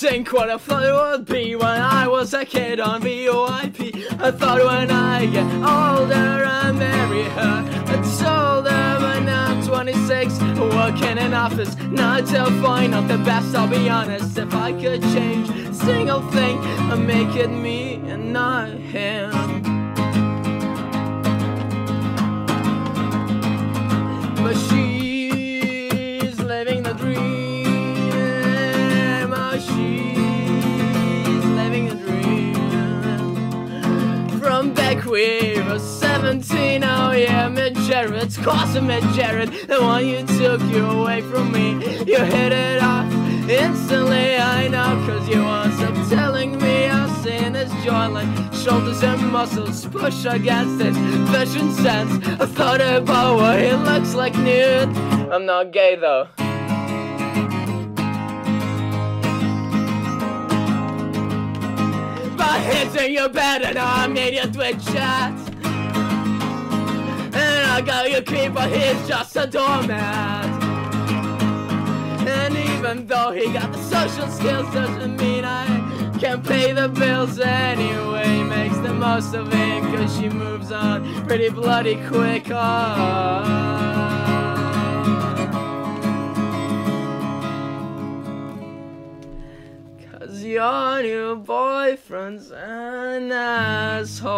This ain't what I thought it would be when I was a kid on VOIP. I thought when I get older I'd marry her. I told her when I'm 26, working in office, not till far, not the best, I'll be honest. If I could change a single thing, I'd make it me and not him. But she's We were 17, oh yeah, Mid Jared's causing Mid Jared. The one you took you away from me. You hit it off instantly, I know, cause you won't stop telling me how seeing his jawline, shoulders and muscles push against his vision sense. I thought about what he looks like nude. I'm not gay though. But hitting your bed and I made you twitch chat. And I got you creep, but he's just a doormat. And even though he got the social skills, doesn't mean I can pay the bills anyway. Makes the most of it, cause she moves on pretty bloody quick. Oh. Cause your new boyfriend's an asshole.